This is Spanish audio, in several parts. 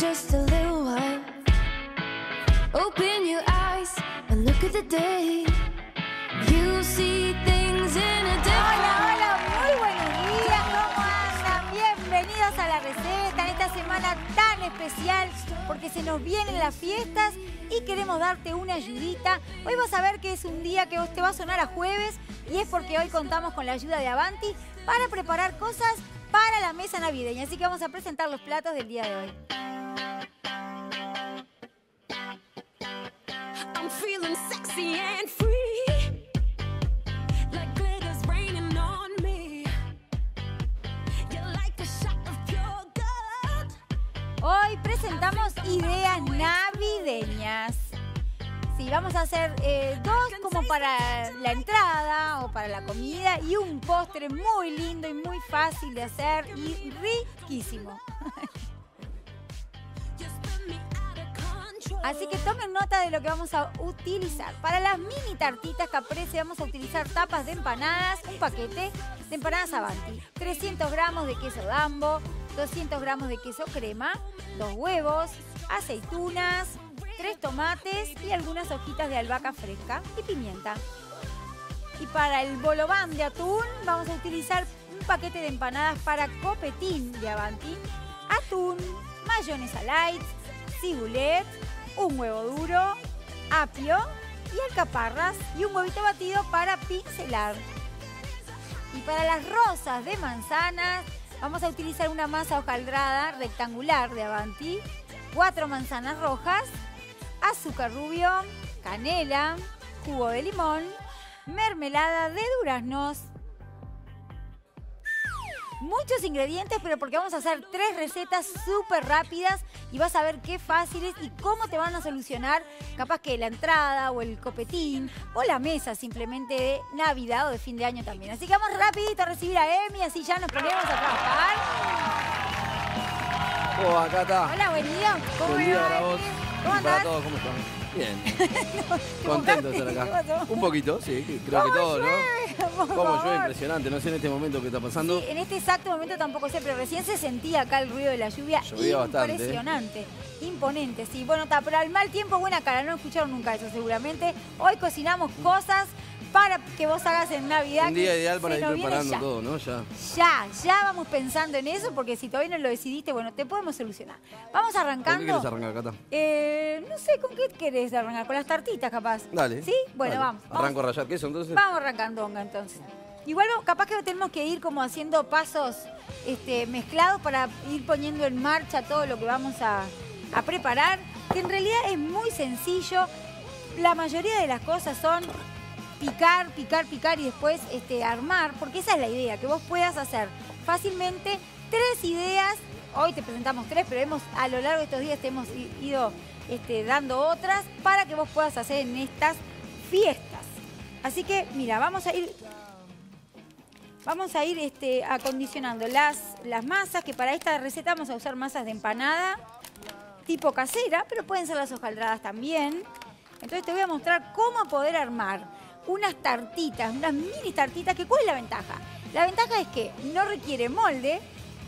just a little while. Open your eyes and look at the day. You'll see things in a different Hola, hola, muy buenos días, ¿cómo andan? Bienvenidos a la receta en esta semana tan especial porque se nos vienen las fiestas y queremos darte una ayudita. Hoy vas a ver que es un día que te va a sonar a jueves y es porque hoy contamos con la ayuda de Avanti para preparar cosas para la mesa navideña. Así que vamos a presentar los platos del día de hoy. I'm feeling sexy and free. Like glitter's raining on me. You're like a shot of pure gold. Hoy presentamos ideas navideñas. Vamos a hacer eh, dos como para la entrada o para la comida y un postre muy lindo y muy fácil de hacer y riquísimo. Así que tomen nota de lo que vamos a utilizar. Para las mini tartitas caprese vamos a utilizar tapas de empanadas, un paquete de empanadas Avanti, 300 gramos de queso dambo, 200 gramos de queso crema, dos huevos, aceitunas, tres tomates y algunas hojitas de albahaca fresca y pimienta. Y para el bolobán de atún vamos a utilizar un paquete de empanadas para copetín de Avanti, atún, mayonesa light, cibulet, un huevo duro, apio y alcaparras y un huevito batido para pincelar. Y para las rosas de manzanas vamos a utilizar una masa hojaldrada rectangular de Avanti, cuatro manzanas rojas, azúcar rubio, canela, jugo de limón, mermelada de duraznos. Muchos ingredientes, pero porque vamos a hacer tres recetas súper rápidas y vas a ver qué fáciles y cómo te van a solucionar capaz que la entrada o el copetín o la mesa simplemente de Navidad o de fin de año también. Así que vamos rapidito a recibir a Emi, así ya nos ponemos a trabajar. Oh, acá está. Hola, buen día. ¿Cómo Buen día ¿Cómo andás? todos, ¿cómo están? Bien. ¿Te Contento de estar ¿Qué acá. Un poquito, sí, creo que ¿Cómo todo, ¿no? Cómo llueve, impresionante. No sé en este momento qué está pasando. Sí, en este exacto momento tampoco sé, pero recién se sentía acá el ruido de la lluvia. Llovía bastante, ¿eh? Impresionante, imponente, sí. Bueno, está, pero al mal tiempo, buena cara, no escucharon nunca eso seguramente. Hoy cocinamos cosas para que vos hagas en Navidad. Un día ideal para ir preparando todo, ¿no? Ya. Ya, ya vamos pensando en eso, porque si todavía no lo decidiste, bueno, te podemos solucionar. Vamos ¿Con qué arrancando. quieres arrancar, Cata? Eh, no sé, ¿con qué querés arrancar? Con las tartitas, capaz. Dale. ¿Sí? Bueno, dale. vamos. vamos. Arranco a rayar queso, entonces. Vamos arrancando onga entonces. Igual capaz que tenemos que ir como haciendo pasos este, mezclados para ir poniendo en marcha todo lo que vamos a, a preparar, que en realidad es muy sencillo. La mayoría de las cosas son picar, picar, picar y después este, armar, porque esa es la idea, que vos puedas hacer fácilmente tres ideas. Hoy te presentamos tres, pero hemos, a lo largo de estos días te hemos ido este, dando otras para que vos puedas hacer en estas fiestas. Así que, mira, vamos a ir Vamos a ir este, acondicionando las, las masas, que para esta receta vamos a usar masas de empanada tipo casera, pero pueden ser las hojaldradas también. Entonces te voy a mostrar cómo poder armar unas tartitas, unas mini tartitas, que ¿cuál es la ventaja? La ventaja es que no requiere molde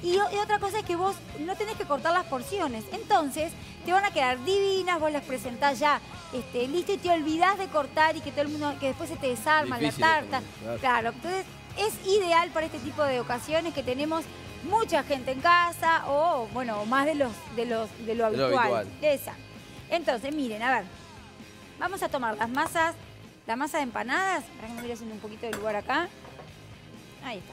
y, otra cosa es que vos no tenés que cortar las porciones. Entonces te van a quedar divinas, vos las presentás ya este, listo y te olvidás de cortar y que todo el mundo, que después se te desarma la de tarta. comer, claro. Claro, entonces es ideal para este tipo de ocasiones que tenemos mucha gente en casa o, bueno, más de, los, de, los, de lo De lo habitual. habitual. Exacto. Entonces, miren, a ver, vamos a tomar las masas, la masa de empanadas, para que me voy haciendo un poquito de lugar acá. Ahí está.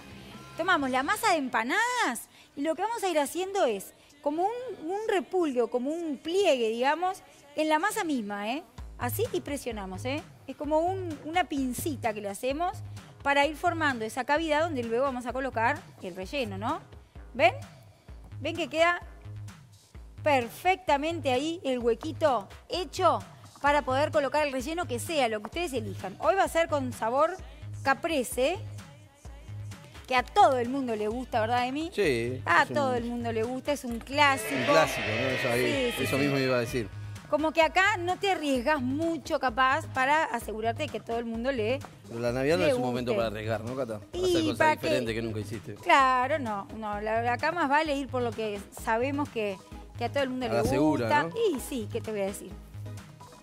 Tomamos la masa de empanadas y lo que vamos a ir haciendo es como un, un repulgue como un pliegue, digamos, en la masa misma, ¿eh? Así y presionamos, ¿eh? Es como un- una pincita que le hacemos para ir formando esa cavidad donde luego vamos a colocar el relleno, ¿no? ¿Ven? ¿Ven que queda perfectamente ahí el huequito hecho para poder colocar el relleno que sea, lo que ustedes elijan. Hoy va a ser con sabor caprese, que a todo el mundo le gusta, ¿verdad, Emi? Sí. A un- todo el mundo le gusta, es un clásico. Un clásico, ¿no? Eso, ahí- Sí, sí, eso sí. mismo iba a decir. Como que acá no te arriesgas mucho capaz para asegurarte de que todo el mundo le... Pero la Navidad no es un momento para arriesgar, ¿no, Cata? Y Hacer cosas para que- diferentes que nunca hiciste. Claro, no, no, acá más vale ir por lo que sabemos que, que a todo el mundo A le la gusta. segura, ¿no? Y sí, ¿qué te voy a decir?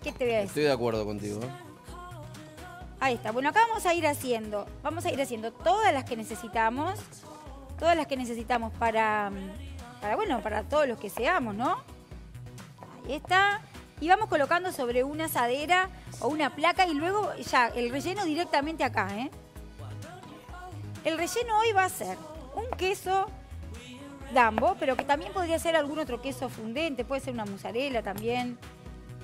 ¿Qué te voy a decir? Estoy de acuerdo contigo. ¿eh? Ahí está. Bueno, acá vamos a ir haciendo, vamos a ir haciendo todas las que necesitamos, todas las que necesitamos para, para bueno, para todos los que seamos, ¿no? Ahí está. Y vamos colocando sobre una asadera o una placa y luego ya el relleno directamente acá, ¿eh? El relleno hoy va a ser un queso dambo, pero que también podría ser algún otro queso fundente, puede ser una mozzarella también.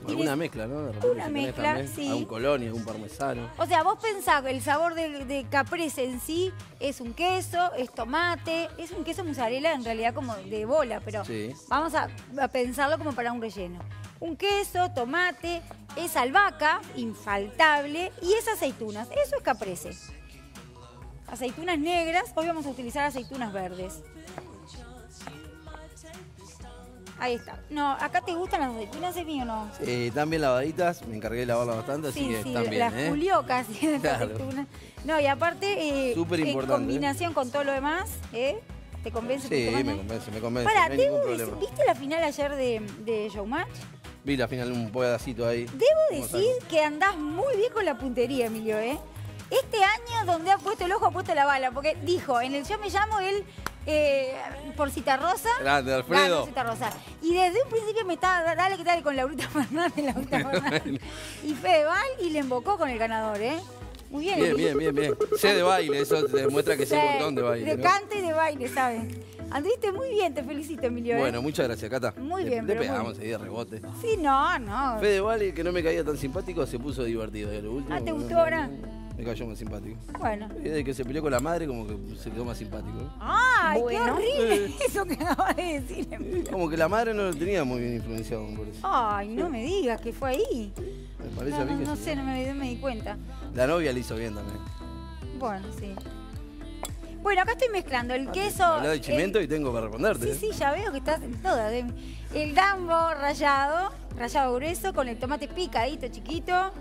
Alguna mezcla, ¿no? De Una mezcla, sí. Algún colonia, algún parmesano. O sea, vos pensás que el sabor de, de caprese en sí es un queso, es tomate, es un queso mozzarella en realidad como de bola, pero Sí. vamos a, a pensarlo como para un relleno. Un queso, tomate, es albahaca, infaltable, y es aceitunas. Eso es caprese. Aceitunas negras, hoy vamos a utilizar aceitunas verdes. Ahí está. No, acá te gustan las aceitunas, Emi, o no? Eh, están bien lavaditas, me encargué de lavarlas bastante, así Sí, que sí, están la- bien, las ¿eh? julió casi Claro. No, y aparte, eh, Súper en importante, combinación con todo lo demás, ¿eh? ¿Te convence? Sí, me convence, me convence. Pará, no debo decir. ¿viste la final ayer de, de Showmatch? Vi la final un pedacito ahí. Debo decir que andás muy bien con la puntería, Emilio, ¿eh? Este año donde ha puesto el ojo ha puesto la bala, porque dijo, en el Yo Me Llamo él, eh, por Citarrosa, Grande, Alfredo. Ganó Citarrosa. Y desde un principio me estaba, dale que dale con Laurita Fernández, Laurita Fernández. y Fedeval y le embocó con el ganador, ¿eh? Muy bien. Bien, bien, bien, bien. Sé de baile, eso demuestra que sé un montón de baile. De ¿no? cante y de baile, ¿sabes? Anduviste muy bien, te felicito, Emilio. ¿eh? Bueno, muchas gracias, Cata. Muy Le- bien, Le pegamos bien. ahí de rebote. Sí, no, no. Fede Vale, que no me caía tan simpático, se puso divertido. A lo último, Ah, ¿te gustó no, ahora? Me cayó más simpático. Bueno. Y desde que se peleó con la madre, como que se quedó más simpático. ¿eh? ¡Ay, qué horrible eso que acabas de decir! Como que la madre no lo tenía muy bien influenciado por eso. Ay, no me digas que fue ahí. Me parece No, a mí no, que no sí. sé, no me, no me di cuenta. La novia le hizo bien también. Bueno, sí. Bueno, acá estoy mezclando el queso. Habla de el- chimento y tengo que responderte. Sí, ¿eh? sí, ya veo que estás en todas. de- El dambo rallado, rallado grueso, con el tomate picadito chiquito.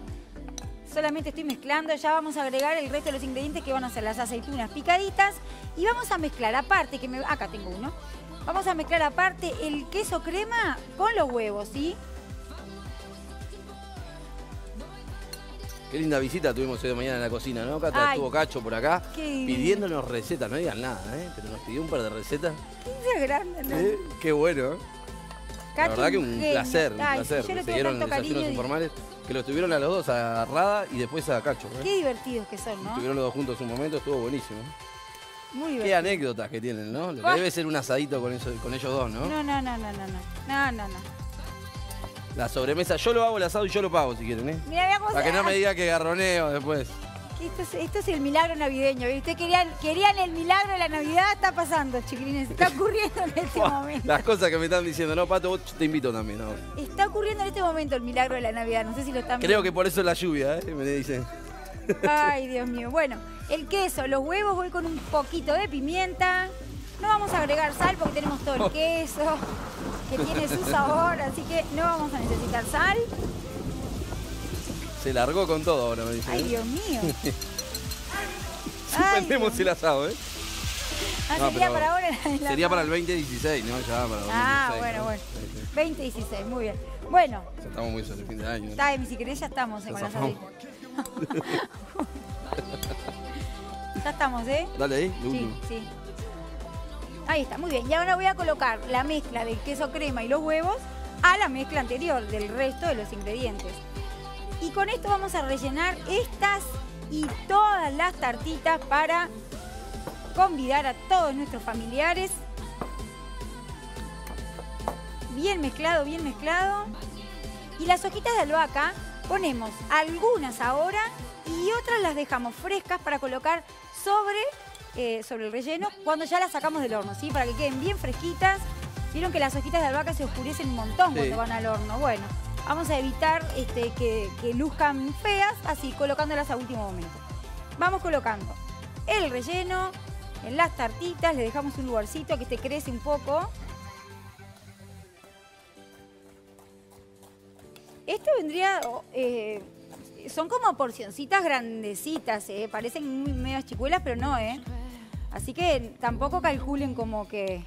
Solamente estoy mezclando, ya vamos a agregar el resto de los ingredientes que van a ser las aceitunas picaditas. Y vamos a mezclar aparte, que me... acá tengo uno. Vamos a mezclar aparte el queso crema con los huevos, ¿sí? Qué linda visita tuvimos hoy de mañana en la cocina, ¿no? Cata Ay. estuvo Cacho por acá Qué pidiéndonos recetas. No digan nada, ¿eh? Pero nos pidió un par de recetas. Qué grande, ¿no? ¿eh? Qué bueno, ¿eh? La verdad que un genio. placer, un Ay, placer. Yo le tengo tanto y- informales que los tuvieron a los dos, a Rada y después a Cacho. ¿eh? Qué divertidos que son, ¿no? Estuvieron los dos juntos un momento, estuvo buenísimo. Muy Qué divertidos. anécdotas que tienen, ¿no? Lo que debe ser un asadito con, eso, con ellos dos, ¿no? No, no, no, no, no, no. No, no. La sobremesa, yo lo hago el asado y yo lo pago si quieren, ¿eh? Mira. Para que no me diga que garroneo después. Esto es, esto es el milagro navideño. Ustedes querían, querían el milagro de la Navidad, está pasando, chiquilines. Está ocurriendo en este momento. Las cosas que me están diciendo, no, Pato, vos te invito también. ¿no? Está ocurriendo en este momento el milagro de la Navidad. No sé si lo están Creo que viendo. por eso es la lluvia, ¿eh? Me dicen. Ay, Dios mío. Bueno, el queso, los huevos, voy con un poquito de pimienta. No vamos a agregar sal porque tenemos todo el queso que tiene su sabor, así que no vamos a necesitar sal. Se largó con todo ahora, me dicen. Ay, ¿eh? Dios mío. Suspendemos el asado, ¿eh? Ah, No, sería para ahora. la- Sería para el 2016, ¿no? Ya para el 2016. Ah, bueno, ¿no? bueno. Sí, sí. 20 y 16, muy bien. Bueno, Ya estamos muy sobre el fin de año. está, Emi, si querés ya estamos eh, Ya con las ya estamos, ¿eh? Dale ahí, de Sí, sí. Ahí está, muy bien. Y ahora voy a colocar la mezcla del queso crema y los huevos a la mezcla anterior del resto de los ingredientes. Y con esto vamos a rellenar estas y todas las tartitas para convidar a todos nuestros familiares. Bien mezclado, bien mezclado. Y las hojitas de albahaca ponemos algunas ahora y otras las dejamos frescas para colocar sobre, eh, sobre el relleno cuando ya las sacamos del horno, ¿sí? Para que queden bien fresquitas. Vieron que las hojitas de albahaca se oscurecen un montón Sí. cuando van al horno. Bueno, vamos a evitar este, que, luzcan feas, así colocándolas a último momento. Vamos colocando el relleno en las tartitas, le dejamos un lugarcito que te crece un poco. Esto vendría, oh, eh, son como porcioncitas grandecitas, eh, parecen muy medias chicuelas, pero no, ¿eh? Así que tampoco calculen como que...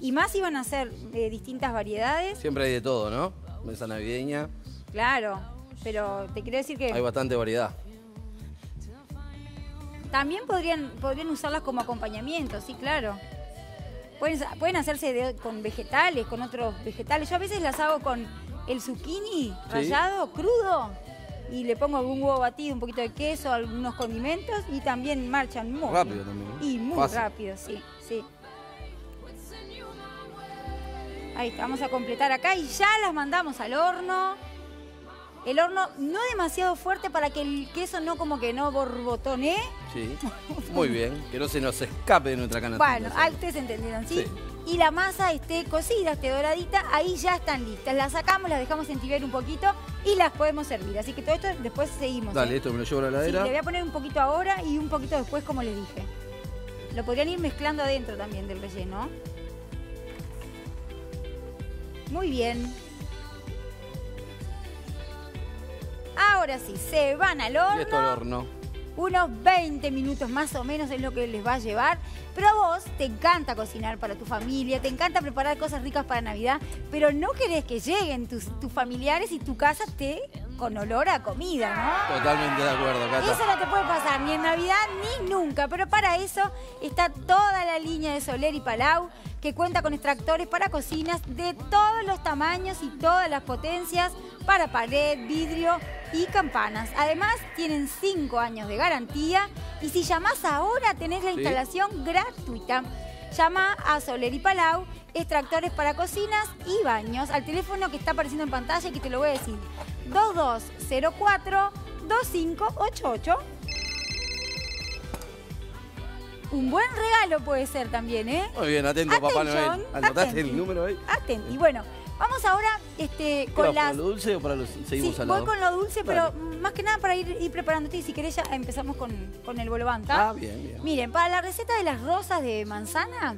Y más iban a ser eh, distintas variedades. Siempre hay de todo, ¿no? Mesa navideña, Claro, pero te quiero decir que hay bastante variedad. también podrían, podrían usarlas como acompañamiento, sí, claro. Pueden, pueden hacerse de- con vegetales, con otros vegetales. Yo a veces las hago con el zucchini rallado, crudo, y le pongo algún huevo batido, un poquito de queso, algunos condimentos, y también marchan muy Rápido bien. también, ¿no? Y muy Fácil. rápido, sí, sí. Ahí está, vamos a completar acá y ya las mandamos al horno. El horno no demasiado fuerte para que el queso no como que no borbotone. Sí. Muy bien. Que no se nos escape de nuestra canasta. Bueno, ah, ustedes entendieron, ¿sí? Sí. Y la masa esté cocida, esté doradita, ahí ya están listas. Las sacamos, las dejamos entibiar un poquito y las podemos servir. Así que todo esto después seguimos. Dale, ¿eh? esto me lo llevo a la Sí, le heladera. voy a poner un poquito ahora y un poquito después, como les dije. Lo podrían ir mezclando adentro también del relleno. Muy bien. Ahora sí, se van al horno. Unos 20 minutos más o menos es lo que les va a llevar. Pero a vos te encanta cocinar para tu familia, te encanta preparar cosas ricas para Navidad, pero no querés que lleguen tus, tus familiares y tu casa esté con olor a comida, ¿no? Totalmente de acuerdo, Cata. Eso no te puede pasar ni en Navidad ni nunca, pero para eso está toda la línea de Soler y Palau que cuenta con extractores para cocinas de todos los tamaños y todas las potencias para pared, vidrio y campanas. Además, tienen 5 años de garantía y si llamás ahora tenés la Sí. instalación gratuita. Llama a Soler y Palau, extractores para cocinas y baños, al teléfono que está apareciendo en pantalla y que te lo voy a decir. 2204 2588. Un buen regalo puede ser también, ¿eh? Muy bien, atento, Papá Atención, Noel. ¿Anotaste el número ahí? Atenti. Y bueno, vamos ahora este, ¿Qué con las... ¿Para lo dulce o para lo seguimos Sí, al voy con lo dulce, pero más que nada para ir, ir preparándote. Y si querés ya empezamos con, con el bolobán, ¿tá? Ah, bien, bien. Miren, para la receta de las rosas de manzana,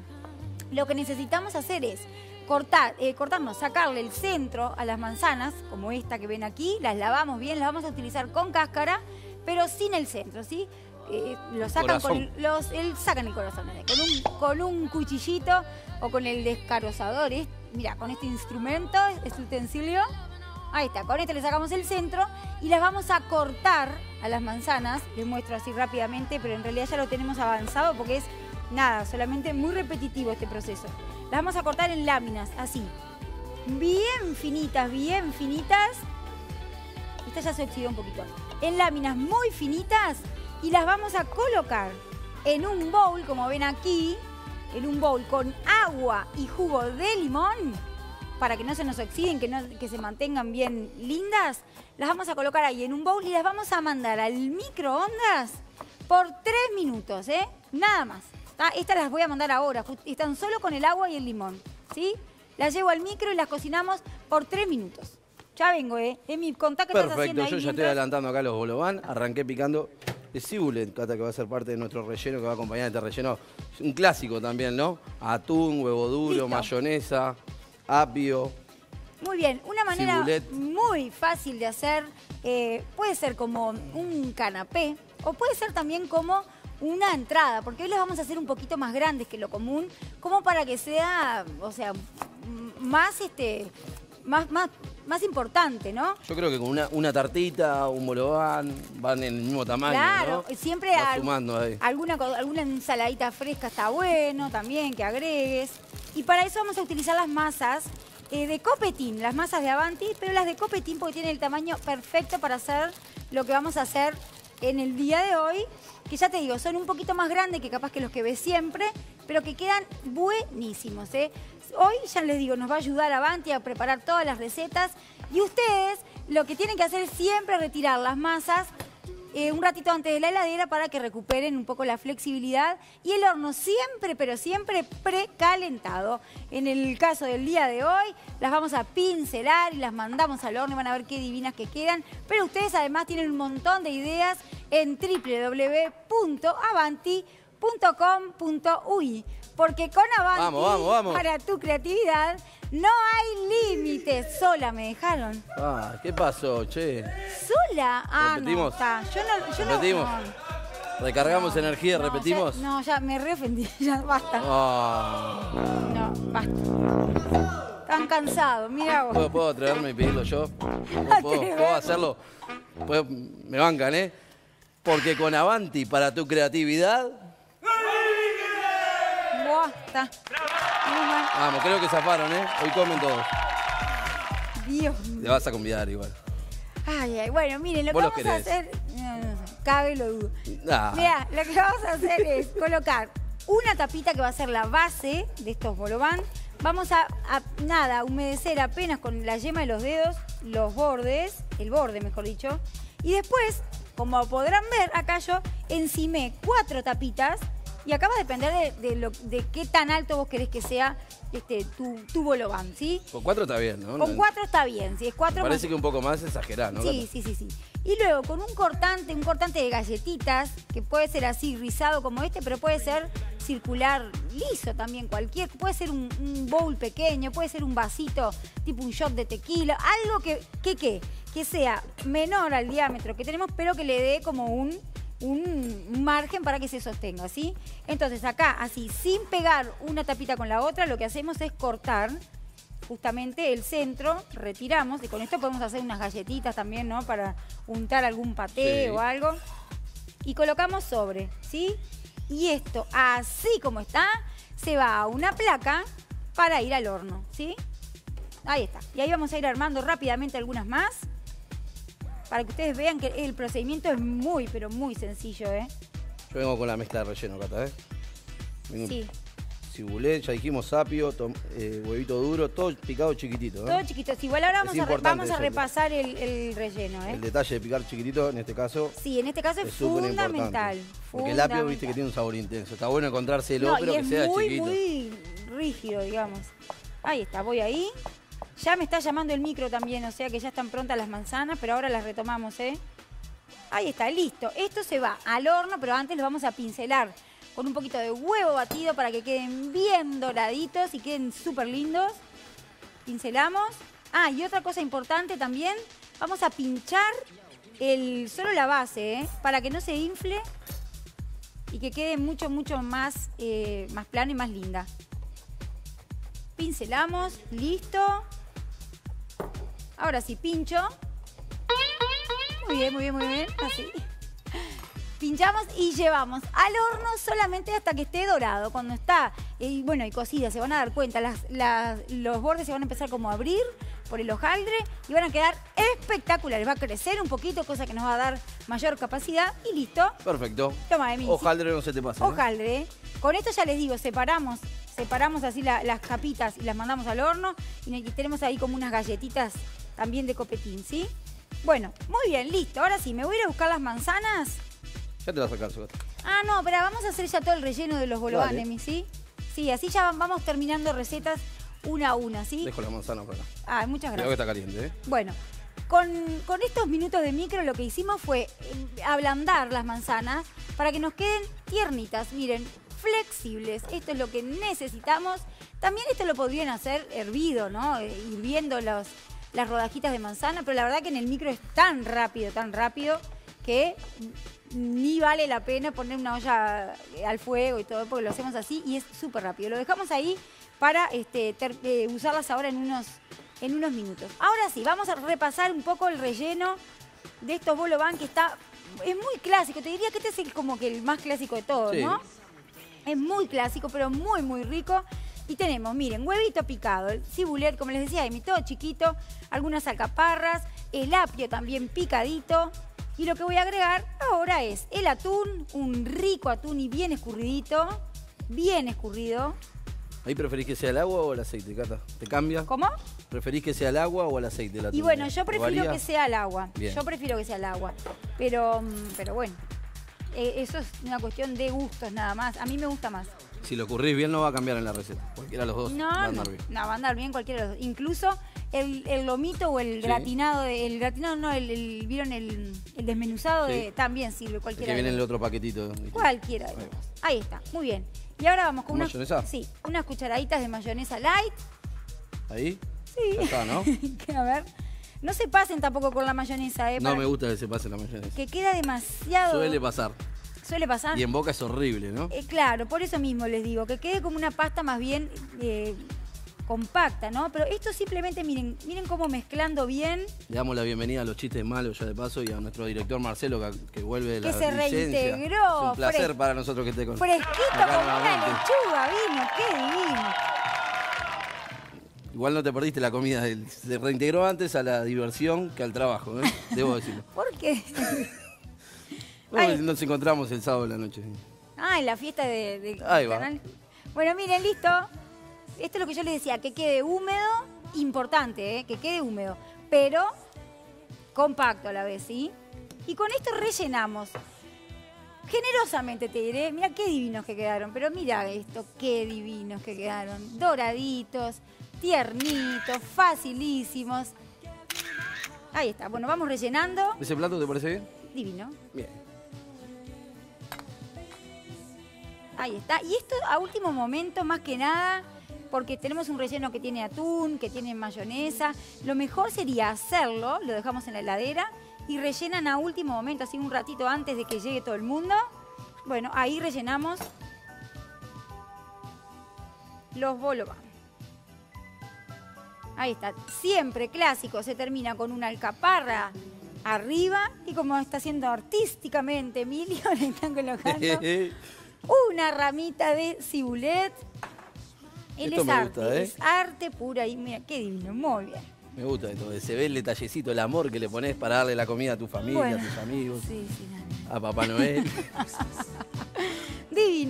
lo que necesitamos hacer es cortar, eh, cortarnos, sacarle el centro a las manzanas, como esta que ven aquí, las lavamos bien, las vamos a utilizar con cáscara, pero sin el centro, ¿sí? Eh, lo sacan corazón. con los, el, sacan el corazón, con un, con un cuchillito o con el descarozador. ¿eh? Mira, con este instrumento, este utensilio, ahí está, con este le sacamos el centro y las vamos a cortar a las manzanas. Les muestro así rápidamente, pero en realidad ya lo tenemos avanzado porque es nada, solamente muy repetitivo este proceso. Las vamos a cortar en láminas, así. Bien finitas, bien finitas. Esta ya se oxidó un poquito. En láminas muy finitas y las vamos a colocar en un bowl, como ven aquí, en un bowl con agua y jugo de limón para que no se nos oxiden, que, no- que se mantengan bien lindas. Las vamos a colocar ahí en un bowl y las vamos a mandar al microondas por tres minutos, ¿eh? Nada más. ¿tá? Estas las voy a mandar ahora, están solo con el agua y el limón, ¿sí? Las llevo al micro y las cocinamos por tres minutos. Ya vengo, ¿eh? Emi, contá qué estás haciendo Perfecto, ahí yo ya estoy adelantando acá los bolobán. Arranqué picando el cibulet, Cata, que va a ser parte de nuestro relleno, que va a acompañar este relleno. Un clásico también, ¿no? Atún, huevo duro, Listo. mayonesa, apio. Muy bien, una manera Cibulet. muy fácil de hacer. eh, puede ser como un canapé o puede ser también como una entrada, porque hoy las vamos a hacer un poquito más grandes que lo común, como para que sea, o sea, más este, más, más, más importante, ¿no? Yo creo que con una, una tartita, un bolobán, van en el mismo tamaño, Claro, ¿no? siempre al- sumando ahí. alguna, alguna ensaladita fresca está bueno también que agregues. Y para eso vamos a utilizar las masas eh, de copetín, las masas de Avanti, pero las de copetín porque tienen el tamaño perfecto para hacer lo que vamos a hacer en el día de hoy. Que ya te digo, son un poquito más grandes que capaz que los que ves siempre, pero que quedan buenísimos. ¿eh? Hoy ya les digo, nos va a ayudar Avanti a preparar todas las recetas. Y ustedes lo que tienen que hacer es siempre retirar las masas eh, un ratito antes de la heladera para que recuperen un poco la flexibilidad y el horno siempre, pero siempre precalentado. En el caso del día de hoy, las vamos a pincelar y las mandamos al horno y van a ver qué divinas que quedan. Pero ustedes además tienen un montón de ideas en www.avanti.com.uy. Porque con Avanti, Vamos, vamos, vamos. para tu creatividad, no hay límites. Sola me dejaron. Ah, ¿qué pasó, che? ¿Sola? Ah, ¿Repetimos? no, está. Yo no, yo no- ¿Repetimos? no. Recargamos energía, No, repetimos. ya- no, ya me reofendí, ya basta. Ah, No, basta. Están cansados, mira vos. ¿puedo, puedo atreverme y pedirlo yo? ¿Puedo, puedo- puedo hacerlo? Puedo- me bancan, ¿eh? Porque con Avanti para tu creatividad. Vamos, creo que zafaron, ¿eh? Hoy comen todos. Dios. Te vas a convidar igual. Ay, ay, bueno, miren, lo que vamos a hacer. No, no, no, cabe lo dudo. Ah. Mira, lo que vamos a hacer es colocar una tapita que va a ser la base de estos bolobán. Vamos a, a, nada, humedecer apenas con la yema de los dedos los bordes, el borde mejor dicho. Y después, como podrán ver, acá yo encimé cuatro tapitas. Y acá va a depender de, de lo- de qué tan alto vos querés que sea este, tu, tu bolobán, ¿sí? Con cuatro está bien, ¿no? Con cuatro está bien, si es cuatro... Me parece más- que un poco más exagerado, ¿no? Sí, sí, sí, sí. Y luego con un cortante, un cortante de galletitas, que puede ser así rizado como este, pero puede ser circular liso también, cualquier, puede ser un, un bowl pequeño, puede ser un vasito tipo un shot de tequila, algo que, que, ¿qué? que sea menor al diámetro que tenemos, pero que le dé como un, un margen para que se sostenga, ¿sí? Entonces acá, así, sin pegar una tapita con la otra, lo que hacemos es cortar justamente el centro, retiramos, y con esto podemos hacer unas galletitas también, ¿no? Para untar algún paté Sí. o algo. Y colocamos sobre, ¿sí? Y esto, así como está, se va a una placa para ir al horno, ¿sí? Ahí está. Y ahí vamos a ir armando rápidamente algunas más. Para que ustedes vean que el procedimiento es muy, pero muy sencillo, ¿eh? Yo vengo con la mezcla de relleno, Cata, ¿eh? Vengo- Sí. Cibulet, ya dijimos sapio, tom- eh, huevito duro, todo picado chiquitito. Todo chiquitos. Igual ahora vamos a, re- importante vamos a eso. repasar el, el relleno, ¿eh? El detalle de picar chiquitito, en este caso, Sí, en este caso es, fundamental. Porque el apio, viste que tiene un sabor intenso. Está bueno encontrárselo, No, pero y que es sea muy, chiquito. muy rígido, digamos. Ahí está, voy ahí. Ya me está llamando el micro también, o sea que ya están prontas las manzanas, pero ahora las retomamos, ¿eh? Ahí está, listo. Esto se va al horno, pero antes lo vamos a pincelar con un poquito de huevo batido para que queden bien doraditos y queden súper lindos. Pincelamos. Ah, y otra cosa importante también, vamos a pinchar el, solo la base, ¿eh? Para que no se infle y que quede mucho, mucho más, eh, más plana y más linda. Pincelamos, listo. Ahora sí, pincho. Muy bien, muy bien, muy bien. Así. Pinchamos y llevamos al horno solamente hasta que esté dorado. Cuando está, eh, y bueno, y cocida, se van a dar cuenta, las- las- los bordes se van a empezar como a abrir por el hojaldre y van a quedar espectaculares. Va a crecer un poquito, cosa que nos va a dar mayor capacidad y listo. Perfecto. Toma, Emi. Hojaldre no se te pase. ¿eh? Hojaldre. Con esto ya les digo, separamos, separamos así la- las capitas y las mandamos al horno y tenemos ahí como unas galletitas también de copetín, ¿sí? Bueno, muy bien, listo. Ahora sí, me voy a ir a buscar las manzanas. Ya te la sacas, Cata. Ah, no, pero vamos a hacer ya todo el relleno de los. Emi, ¿sí? Sí, así ya vamos terminando recetas una a una, ¿sí? Dejo la manzana por acá. Ah, muchas Cuidado que gracias. está caliente, ¿eh? Bueno, con, con estos minutos de micro lo que hicimos fue eh, ablandar las manzanas para que nos queden tiernitas, miren, flexibles. Esto es lo que necesitamos. También esto lo podrían hacer hervido, ¿no? Eh, Hirviendo los, las rodajitas de manzana, pero la verdad que en el micro es tan rápido, tan rápido que ni vale la pena poner una olla eh, al fuego y todo, porque lo hacemos así y es súper rápido. Lo dejamos ahí para este, ter- eh, usarlas ahora en unos, en unos minutos. Ahora sí, vamos a repasar un poco el relleno de estos bolobán que está, es muy clásico. Te diría que este es el- como que el más clásico de todos, Sí. ¿no? Es muy clásico, pero muy, muy rico. Y tenemos, miren, huevito picado, el cibulet, como les decía, mi todo chiquito, algunas alcaparras, el apio también picadito. Y lo que voy a agregar ahora es el atún, un rico atún y bien escurridito, bien escurrido. ¿Ahí preferís que sea el agua o el aceite, Cata? ¿Te cambia? ¿Cómo? ¿Preferís que sea el agua o el aceite? La Y bueno, yo prefiero que sea el agua. Bien. Yo prefiero que sea el agua. Pero, mm, pero bueno, eh, eso es una cuestión de gustos nada más. A mí me gusta más. Si lo ocurrís bien, no va a cambiar en la receta. Cualquiera de los dos. No, va a andar bien. no, va a andar bien cualquiera de los dos. Incluso el, el lomito o el Sí. gratinado, de- el gratinado no, el, el- ¿vieron el, el desmenuzado? Sí. de- también sirve cualquiera que viene en el otro paquetito. Cualquiera de Ahí los va. dos. Ahí está, muy bien. Y ahora vamos con ¿Con unas, mayonesa? sí, unas cucharaditas de mayonesa light. Ahí. Sí. Ya está, ¿no? A ver, no se pasen tampoco con la mayonesa, ¿eh? No para- me gusta que se pase la mayonesa. Que queda demasiado... Suele pasar. Suele pasar. Y en boca es horrible, ¿no? Eh, claro, por eso mismo les digo, que quede como una pasta más bien eh, compacta, ¿no? Pero esto simplemente, miren, miren cómo mezclando bien, Le damos la bienvenida a los chistes malos ya de paso y a nuestro director Marcelo que, que vuelve de la Que se licencia. reintegró, Es un placer para nosotros que esté con fresquito como una lechuga, vino, qué divino. Igual no te perdiste la comida. Se reintegró antes a la diversión que al trabajo, ¿eh? Debo decirlo. ¿Por qué? Nos encontramos el sábado de la noche. Ah, en la fiesta de, Ahí va. canal. Bueno, miren, listo. Esto es lo que yo les decía, que quede húmedo, importante, ¿eh? que quede húmedo, pero compacto a la vez, ¿sí? Y con esto rellenamos. Generosamente te diré, mira qué divinos que quedaron, pero mira esto, qué divinos que quedaron. Doraditos, tiernitos, facilísimos. Ahí está, bueno, vamos rellenando. ¿Ese plato te parece bien? Divino. Bien. Ahí está. Y esto a último momento, más que nada, porque tenemos un relleno que tiene atún, que tiene mayonesa. Lo mejor sería hacerlo, lo dejamos en la heladera y rellenan a último momento, así un ratito antes de que llegue todo el mundo. Bueno, ahí rellenamos los bolobán. Ahí está. Siempre clásico, se termina con una alcaparra arriba y como está haciendo artísticamente Emilio, le están colocando una ramita de cibulet. Él Esto es me arte, gusta, ¿eh? es arte pura y mira, qué divino, muy bien. Me gusta esto. Se ve el detallecito, el amor que le pones para darle la comida a tu familia, Bueno, a tus amigos, Sí, sí, a Papá Noel.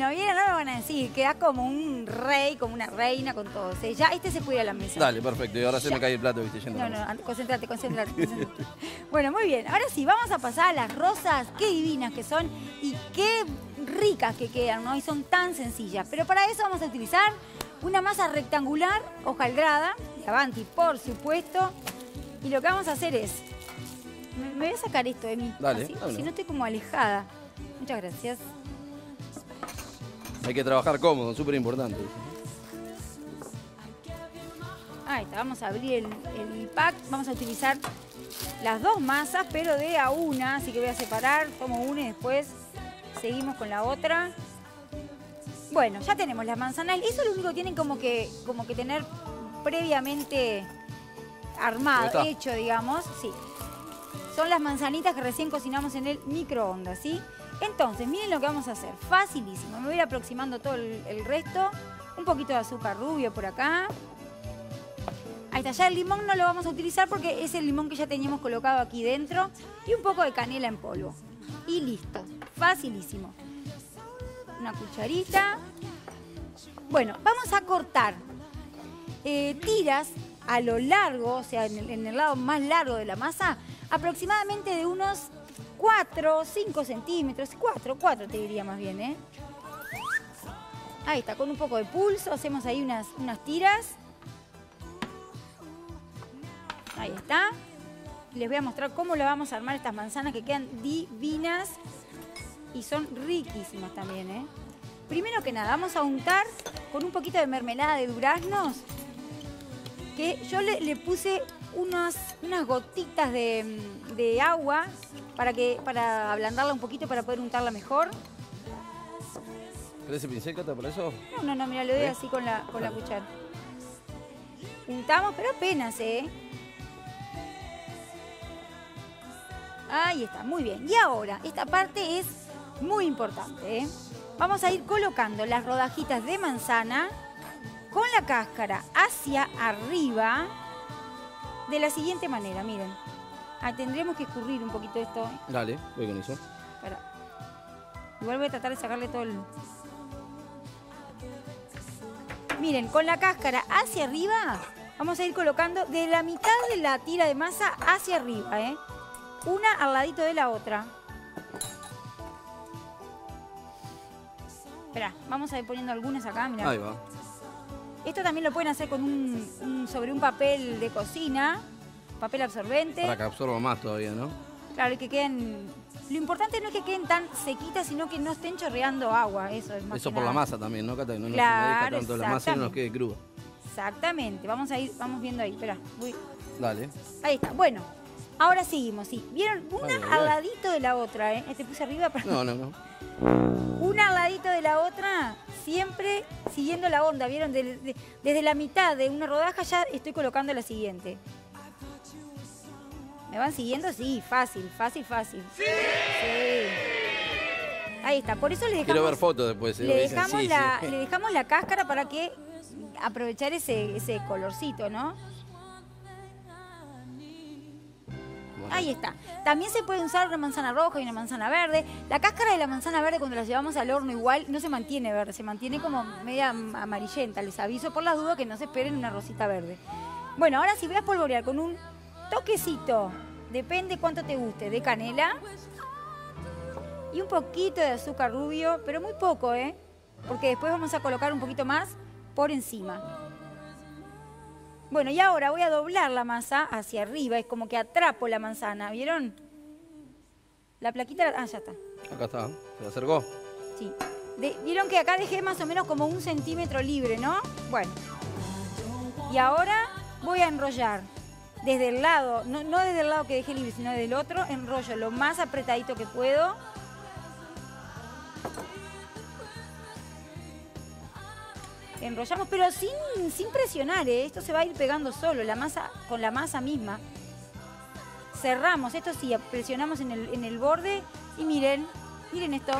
Divino, bien, no me van a decir, queda como un rey, como una reina con todo. O sea, ya este se puede ir a la mesa. Dale, perfecto. Y ahora se Ya. me cae el plato, viste, yendo No, no, concéntrate, concéntrate. bueno, muy bien. Ahora sí, vamos a pasar a las rosas. Qué divinas que son y qué ricas que quedan, ¿no? Y son tan sencillas. Pero para eso vamos a utilizar una masa rectangular, hojaldrada, de Avanti, por supuesto. Y lo que vamos a hacer es... Me, me voy a sacar esto de mí. Dale, así, si no estoy como alejada. Muchas gracias. Hay que trabajar cómodo, súper importante. Ahí está, vamos a abrir el, el pack. Vamos a utilizar las dos masas, pero de a una. Así que voy a separar, tomo una y después seguimos con la otra. Bueno, ya tenemos las manzanas. Eso es lo único que tienen como que, como que tener previamente armado, hecho, digamos. Sí. Son las manzanitas que recién cocinamos en el microondas, ¿sí? Entonces, miren lo que vamos a hacer. Facilísimo. Me voy a ir aproximando todo el, resto. Un poquito de azúcar rubio por acá. Ahí está, ya el limón no lo vamos a utilizar porque es el limón que ya teníamos colocado aquí dentro. Y un poco de canela en polvo. Y listo. Facilísimo. Una cucharita. Bueno, vamos a cortar eh, tiras a lo largo, o sea, en el lado más largo de la masa, aproximadamente de unos 4, 5 centímetros. 4, 4 te diría más bien, ¿eh? Ahí está, con un poco de pulso, hacemos ahí unas, unas tiras. Ahí está. Les voy a mostrar cómo le vamos a armar estas manzanas que quedan divinas y son riquísimas también, ¿eh? Primero que nada, vamos a untar con un poquito de mermelada de duraznos, que yo le, le puse unas, unas gotitas de, de agua para, que, para ablandarla un poquito, para poder untarla mejor. ¿Querés el pincel, Cata, para eso? No, no, no, mira, le doy ¿Eh? así con la, con la Dale. cuchara. Untamos, pero apenas, ¿eh? Ahí está, muy bien. Y ahora, esta parte es muy importante, ¿eh? Vamos a ir colocando las rodajitas de manzana con la cáscara hacia arriba de la siguiente manera, miren. Ah, tendremos que escurrir un poquito esto. Dale, voy con eso. Para. Igual voy a tratar de sacarle todo el... Miren, con la cáscara hacia arriba, vamos a ir colocando de la mitad de la tira de masa hacia arriba, ¿eh? Una al ladito de la otra. Espera, vamos a ir poniendo algunas acá, mirá. Ahí va. Esto también lo pueden hacer con un, un- sobre un papel de cocina, papel absorbente. Para que absorba más todavía, ¿no? Claro, y que queden. Lo importante no es que queden tan sequitas, sino que no estén chorreando agua. Eso es más Eso que por la nada. masa también, ¿no, Cata? Que no nos deja tanto la masa y no nos quede cruda. Exactamente. Vamos a ir, vamos viendo ahí. Espera, voy- Dale. Ahí está. Bueno, ahora seguimos, sí. ¿Vieron? Una Ay, ay, al ladito de la otra, ¿eh? Te puse arriba para. No, no, no. Ladito de la otra, siempre siguiendo la onda, ¿vieron? De- de- desde la mitad de una rodaja ya estoy colocando la siguiente. ¿Me van siguiendo? Sí, fácil, fácil, fácil. Sí. Ahí está, por eso le dejamos, Quiero ver fotos después. ¿eh? le dejamos, sí, la, sí. le dejamos la cáscara para que aprovechar ese, ese colorcito, ¿no? Ahí está. También se puede usar una manzana roja y una manzana verde. La cáscara de la manzana verde cuando la llevamos al horno igual no se mantiene verde, se mantiene como media am- amarillenta. Les aviso por las dudas que no se esperen una rosita verde. Bueno, ahora si voy a espolvorear con un toquecito, depende cuánto te guste, de canela y un poquito de azúcar rubio, pero muy poco, ¿eh? Porque después vamos a colocar un poquito más por encima. Bueno, y ahora voy a doblar la masa hacia arriba, es como que atrapo la manzana, ¿vieron? La plaquita, ah, ya está, Acá está. ¿Se acercó? sí. De- Vieron que acá dejé más o menos como un centímetro libre, ¿no? Bueno. Y ahora voy a enrollar desde el lado, no, no desde el lado que dejé libre, sino desde el otro, enrollo lo más apretadito que puedo. Enrollamos, pero sin, sin presionar, ¿eh? esto se va a ir pegando solo, la masa, con la masa misma. Cerramos, esto sí, presionamos en el, en el borde y miren, miren esto.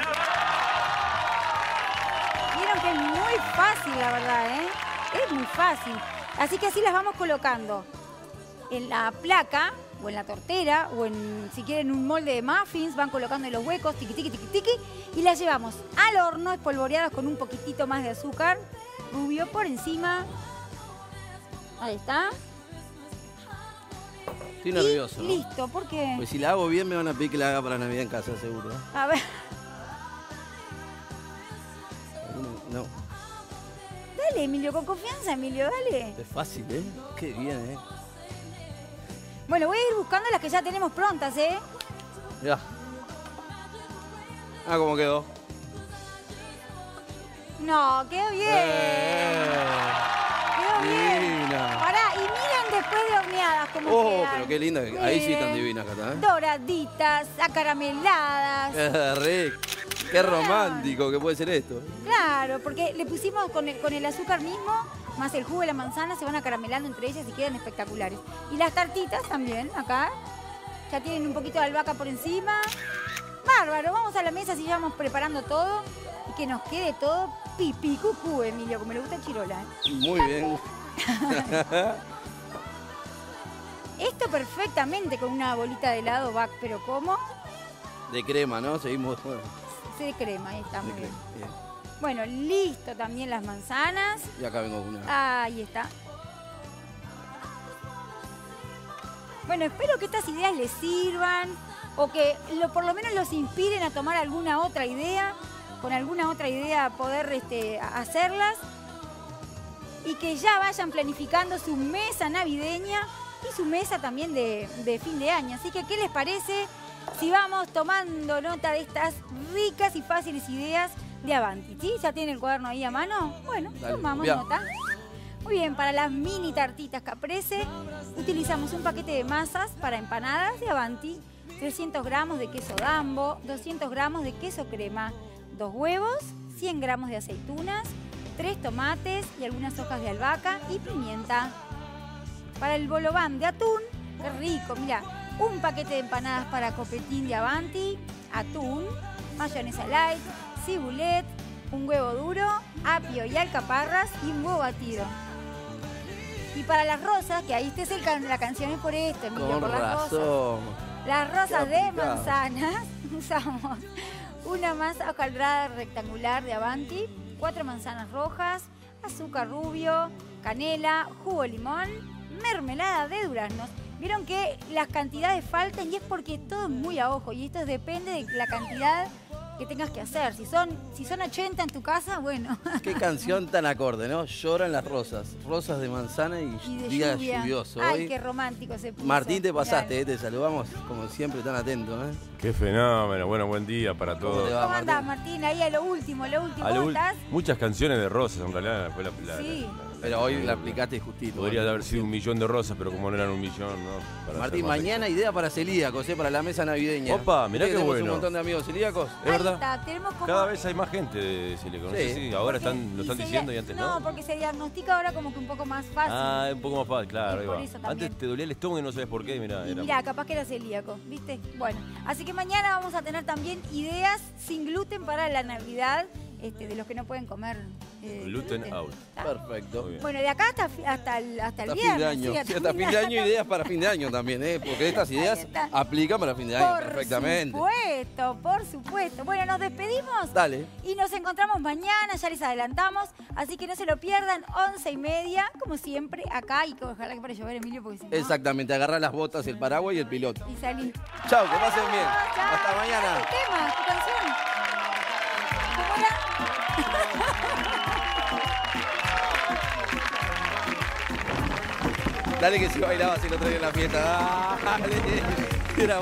Vieron que es muy fácil, la verdad, ¿eh? Es muy fácil. Así que así las vamos colocando en la placa o en la tortera o en, si quieren, un molde de muffins, van colocando en los huecos, tiqui, tiqui, tiqui, tiqui, y las llevamos al horno espolvoreadas con un poquitito más de azúcar rubio por encima. Ahí está. Estoy Y nervioso. ¿no? listo, ¿por qué? Pues si la hago bien me van a pedir que la haga para Navidad en casa, seguro. A ver, No, dale, Emilio, con confianza, Emilio, dale. es fácil, ¿eh? Qué bien, ¿eh? Bueno, voy a ir buscando las que ya tenemos prontas, ¿eh? Mirá. Ah, cómo quedó. No, quedó bien. Eh, Quedó bien. divina. Pará, y miren después de horneadas cómo Oh, quedan. pero qué linda. Ahí sí están divinas, Cata, ¿eh? Doraditas, acarameladas. Eh, Rick, qué romántico que puede ser esto. Claro, porque le pusimos con el, con el azúcar mismo, más el jugo de la manzana, se van acaramelando entre ellas y quedan espectaculares. Y las tartitas también, acá. Ya tienen un poquito de albahaca por encima. Bárbaro, vamos a la mesa si ya vamos preparando todo y que nos quede todo pipí cucú, Emilio, como le gusta el chirola. ¿eh? Muy bien. Esto perfectamente con una bolita de helado va, pero ¿cómo? De crema, ¿no? Seguimos. Se de crema, ahí está, de muy bien. Bien. Bueno, listo también las manzanas. Y acá vengo con una. Ahí está. Bueno, espero que estas ideas les sirvan o que lo- por lo menos los inspiren a tomar alguna otra idea, con alguna otra idea poder este, hacerlas y que ya vayan planificando su mesa navideña y su mesa también de, de fin de año. Así que, ¿qué les parece si vamos tomando nota de estas ricas y fáciles ideas de Avanti? ¿Sí? ¿Ya tiene el cuaderno ahí a mano? Bueno, Dale, tomamos nota. Muy bien, para las mini tartitas caprese utilizamos un paquete de masas para empanadas de Avanti, 300 gramos de queso dambo, 200 gramos de queso crema, dos huevos, 100 gramos de aceitunas, tres tomates y algunas hojas de albahaca y pimienta. Para el bolobán de atún, qué rico, mira, un paquete de empanadas para copetín de Avanti, atún, mayonesa light, cibulet, un huevo duro, apio y alcaparras y un huevo batido. Y para las rosas, que ahí este es el can- la canción es por esto, Emilio, Con por las rosas. razón. Las rosas de manzanas usamos una masa hojaldrada rectangular de Avanti, cuatro manzanas rojas, azúcar rubio, canela, jugo de limón, mermelada de duraznos. Vieron que las cantidades faltan y es porque todo es muy a ojo y esto depende de la cantidad que tengas que hacer. Si son, si son 80 en tu casa, bueno. Qué canción tan acorde, ¿no? Lloran las rosas. Rosas de manzana y, Y de día lluvia. lluvioso. Ay, Hoy, qué romántico se puso. Martín, te pasaste, Claro. ¿eh? te saludamos como siempre tan atento. ¿eh? Qué fenómeno, bueno, buen día para ¿Cómo todos. te va, ¿Cómo andás, Martín? Martín? Ahí a lo último, lo último. A lo ¿Cómo estás? muchas canciones de rosas, en realidad fue la, la- Sí. la- Pero hoy la aplicaste justito. Podría haber sido un millón de rosas, pero como no eran un millón, ¿no? Para Martín, mañana idea para celíacos, ¿eh? para la mesa navideña. Opa, mirá ¿Viste qué bueno. un montón de amigos celíacos. Es Ahí verdad. está, tenemos como... Cada vez hay más gente de Silicon. No sé Sí. si ahora porque- están, lo están se diciendo y antes no. no. porque se diagnostica ahora como que un poco más fácil. Ah, es un poco más fácil, claro. Por eso. Antes te dolía el estómago y no sabes por qué, mirá. Y mirá, capaz que era celíaco, ¿viste? Bueno, así que mañana vamos a tener también ideas sin gluten para la Navidad, este, de los que no pueden comer eh, Gluten out. ¿Está? Perfecto. Bueno, de acá hasta, hasta el, hasta el Hasta fin de año. sí, Sí, hasta fin de año, ideas para fin de año también, ¿eh? Porque estas ideas aplican para fin de año Por perfectamente. supuesto, por supuesto. Bueno, nos despedimos Dale. y nos encontramos mañana, ya les adelantamos, así que no se lo pierdan, once y media, como siempre, acá, y que ojalá que para llover, Emilio, porque si no... Exactamente, agarrar las botas, el paraguas y el piloto. Y salí. Chao, que pasen bien. Chao. Hasta mañana. Tu tema, canción. Dale que si bailabas y lo traía en la fiesta. Dale. Era